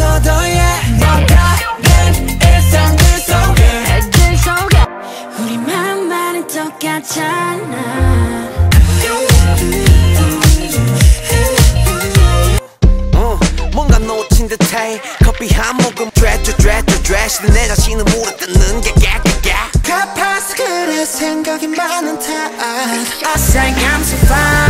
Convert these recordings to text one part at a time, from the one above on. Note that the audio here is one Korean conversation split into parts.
너의 너다른 일상들 속에. 애들 속에. 우리 맘만은 똑같잖아. 어, 뭔가 놓친 듯해. 커피 한 모금 드레드 드레드 드레시는 내 자신을 물어뜯는 게 깨깨깨. 가파서 그래 생각이 많은 탓. I say I'm so fine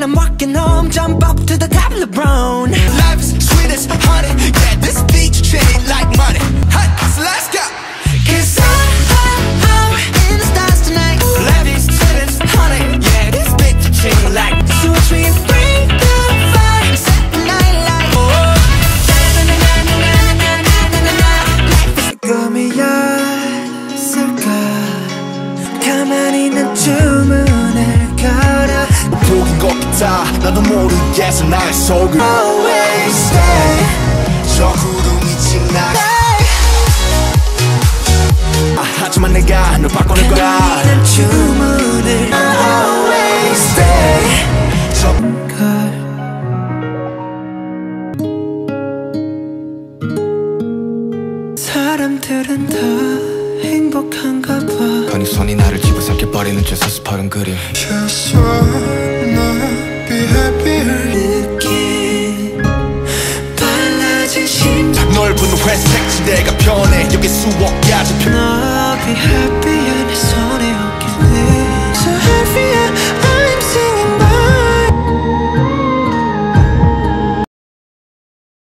when I'm walking home Jump up to the top of the brown 같아 나도 모르겠어. 나의 속을 Always stay. 저 구름이 지나 아, 하지만 내가 널 바꿔낼 거야. 있는 주문을 Always stay. 저걸 사람들은 다 행복한가 봐. 가니 손이 나를 집어삼켜 버리는 저 서스퍼른 그림 넓은 회색 지대가 편해 여기 수억 가지 표 I'll be happy